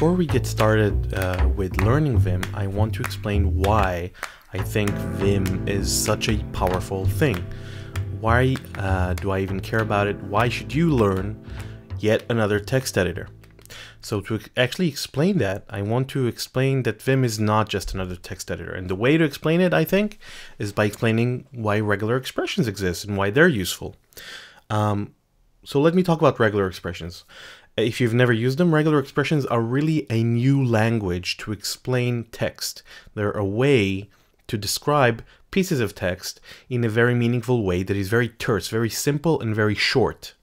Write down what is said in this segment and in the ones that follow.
Before we get started uh, with learning Vim, I want to explain why I think Vim is such a powerful thing. Why uh, do I even care about it? Why should you learn yet another text editor? So to actually explain that, I want to explain that Vim is not just another text editor. And the way to explain it, I think, is by explaining why regular expressions exist and why they're useful. Um, so let me talk about regular expressions. If you've never used them, regular expressions are really a new language to explain text. They're a way to describe pieces of text in a very meaningful way that is very terse, very simple, and very short.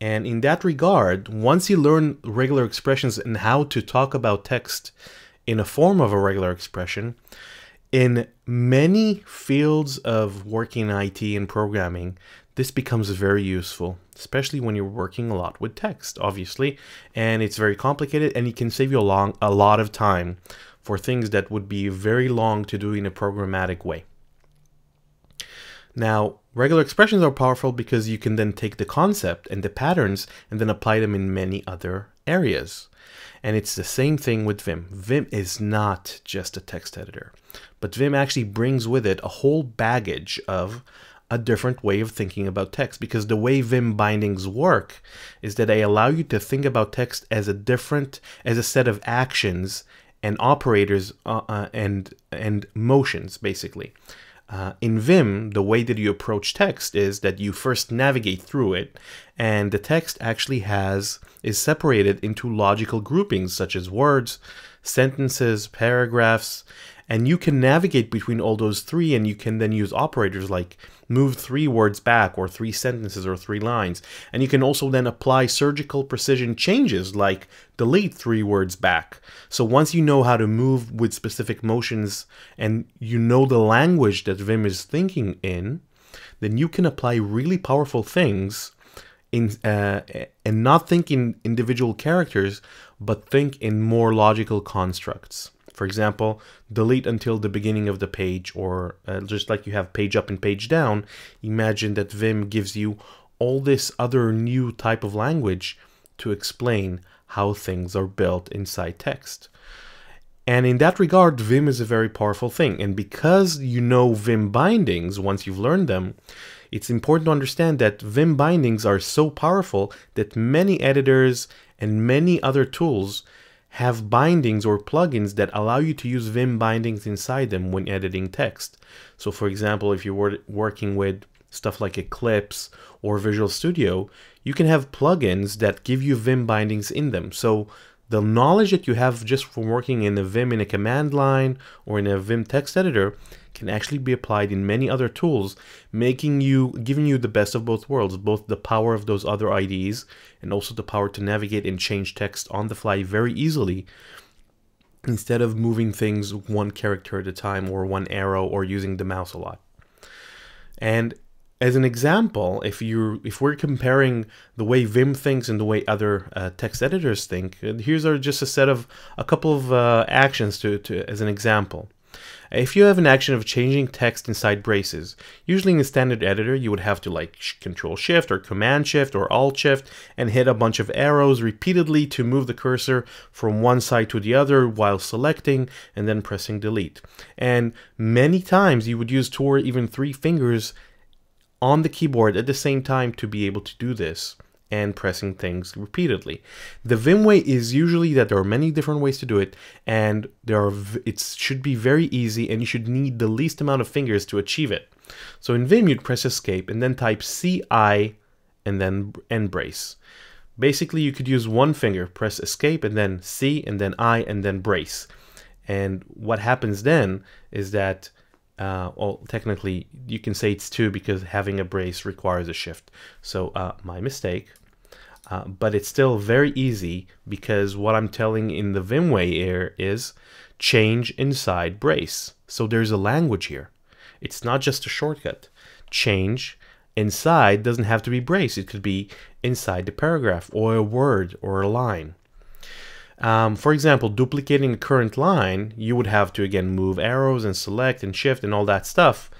And in that regard, once you learn regular expressions and how to talk about text in a form of a regular expression, in many fields of working IT and programming, this becomes very useful, especially when you're working a lot with text, obviously, and it's very complicated and it can save you a, long, a lot of time for things that would be very long to do in a programmatic way. Now, regular expressions are powerful because you can then take the concept and the patterns and then apply them in many other areas. And it's the same thing with Vim. Vim is not just a text editor, but Vim actually brings with it a whole baggage of a different way of thinking about text because the way Vim bindings work is that they allow you to think about text as a different, as a set of actions and operators uh, uh, and and motions basically. Uh, in Vim, the way that you approach text is that you first navigate through it, and the text actually has is separated into logical groupings such as words, sentences, paragraphs, and you can navigate between all those three and you can then use operators like move three words back or three sentences or three lines. And you can also then apply surgical precision changes like delete three words back. So once you know how to move with specific motions and you know the language that Vim is thinking in, then you can apply really powerful things in uh, and not think in individual characters, but think in more logical constructs. For example, delete until the beginning of the page, or uh, just like you have page up and page down, imagine that Vim gives you all this other new type of language to explain how things are built inside text. And in that regard, Vim is a very powerful thing. And because you know Vim bindings, once you've learned them, it's important to understand that Vim bindings are so powerful that many editors and many other tools have bindings or plugins that allow you to use Vim bindings inside them when editing text. So for example, if you're working with stuff like Eclipse or Visual Studio, you can have plugins that give you Vim bindings in them. So the knowledge that you have just from working in a Vim in a command line or in a Vim text editor can actually be applied in many other tools, making you, giving you the best of both worlds, both the power of those other IDEs and also the power to navigate and change text on the fly very easily instead of moving things one character at a time or one arrow or using the mouse a lot. And as an example, if you if we're comparing the way Vim thinks and the way other uh, text editors think, here's are just a set of a couple of uh, actions to, to as an example. If you have an action of changing text inside braces, usually in the standard editor you would have to like control shift or command shift or alt shift and hit a bunch of arrows repeatedly to move the cursor from one side to the other while selecting and then pressing delete. And many times you would use two or even three fingers on the keyboard at the same time to be able to do this and pressing things repeatedly. The Vim way is usually that there are many different ways to do it and there are it should be very easy and you should need the least amount of fingers to achieve it. So in Vim you'd press escape and then type CI and then end brace. Basically you could use one finger, press escape and then C and then I and then brace. And what happens then is that uh, well, technically, you can say it's two because having a brace requires a shift. So uh, my mistake. Uh, but it's still very easy because what I'm telling in the Vimway here is change inside brace. So there's a language here. It's not just a shortcut. Change inside doesn't have to be brace. It could be inside the paragraph or a word or a line. Um, for example, duplicating the current line, you would have to again move arrows and select and shift and all that stuff.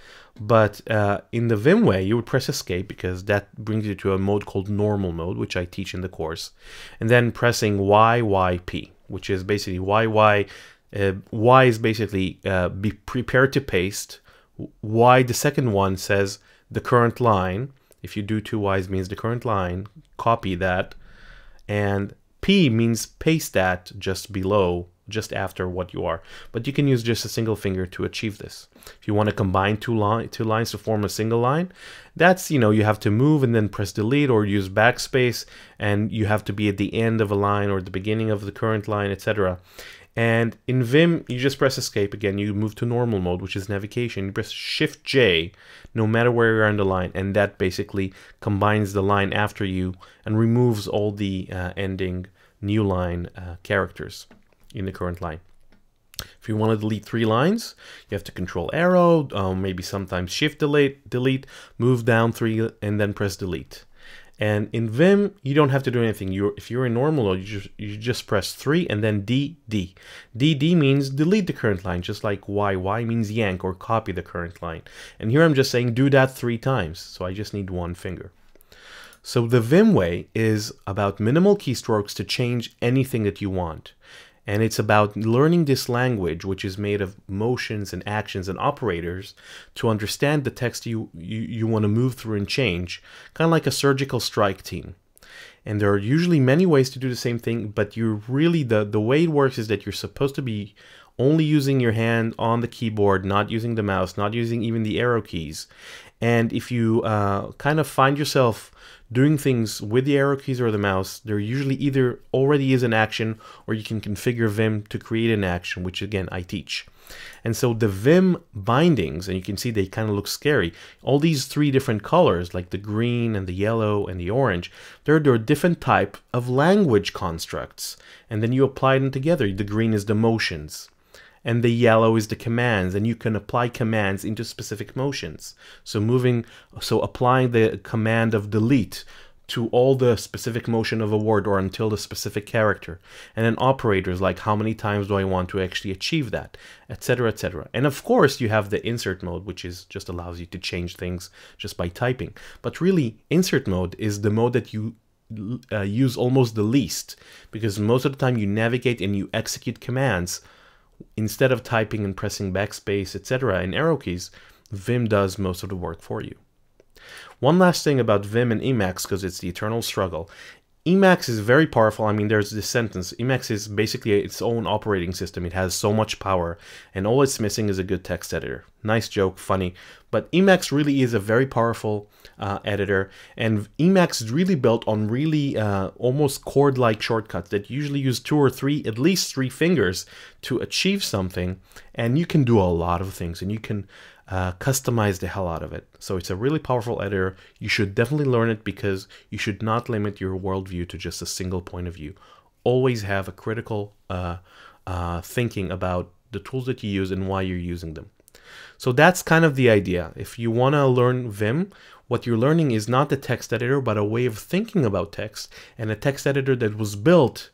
But uh, in the Vim way, you would press escape because that brings you to a mode called normal mode, which I teach in the course. And then pressing Y, Y, P. which is basically y y. Uh, y is basically uh, be prepared to paste. Y, the second one says the current line. If you do two y's means the current line. Copy that, and P means paste that just below, just after what you are. But you can use just a single finger to achieve this. If you want to combine two, two lines to form a single line, that's, you know, you have to move and then press delete or use backspace and you have to be at the end of a line or the beginning of the current line, etc. And in Vim, you just press escape again. You move to normal mode, which is navigation. You press Shift J, no matter where you're on the line, and that basically combines the line after you and removes all the uh, ending new line uh, characters in the current line. If you want to delete three lines, you have to control arrow, um, maybe sometimes shift delete, delete, move down three, and then press delete. And in Vim, you don't have to do anything. You, if you're in normal mode, you just, you just press 3 and then DD. D. D, D means delete the current line, just like Y. Y means yank or copy the current line. And here I'm just saying do that three times. So I just need one finger. So the Vim way is about minimal keystrokes to change anything that you want. And it's about learning this language, which is made of motions and actions and operators, to understand the text you, you, you want to move through and change, kind of like a surgical strike team. And there are usually many ways to do the same thing, but you're really, the, the way it works is that you're supposed to be only using your hand on the keyboard, not using the mouse, not using even the arrow keys. And if you uh, kind of find yourself doing things with the arrow keys or the mouse, there usually either already is an action or you can configure Vim to create an action, which again, I teach. And so the Vim bindings, and you can see they kind of look scary. All these three different colors, like the green and the yellow and the orange, they're, they're different type of language constructs. And then you apply them together. The green is the motions and the yellow is the commands and you can apply commands into specific motions. So moving so applying the command of delete to all the specific motion of a word or until the specific character. And then operators like how many times do i want to actually achieve that etc etc and of course you have the insert mode which is just allows you to change things just by typing. But really insert mode is the mode that you uh, use almost the least because most of the time you navigate and you execute commands instead of typing and pressing backspace, etc., and arrow keys, Vim does most of the work for you. One last thing about Vim and Emacs, because it's the eternal struggle. Emacs is very powerful. I mean, there's this sentence. Emacs is basically its own operating system. It has so much power, and all it's missing is a good text editor. Nice joke, funny. But Emacs really is a very powerful uh, editor, and Emacs is really built on really uh, almost chord-like shortcuts that usually use two or three, at least three fingers to achieve something, and you can do a lot of things, and you can uh, customize the hell out of it. So it's a really powerful editor. You should definitely learn it because you should not limit your worldview to just a single point of view. Always have a critical uh, uh, thinking about the tools that you use and why you're using them. So that's kind of the idea. If you want to learn Vim, what you're learning is not the text editor, but a way of thinking about text and a text editor that was built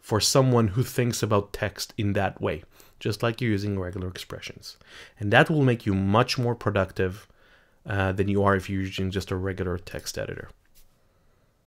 for someone who thinks about text in that way, just like you're using regular expressions. And that will make you much more productive uh, than you are if you're using just a regular text editor.